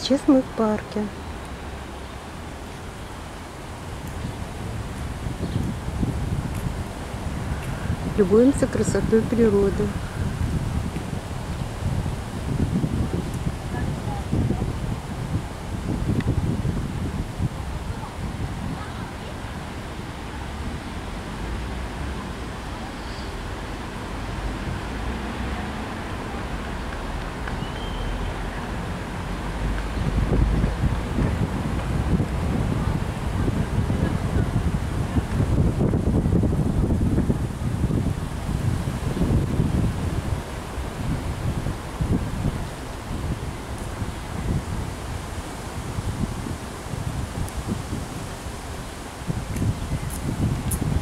Сейчас мы в парке. Любуемся красотой природы.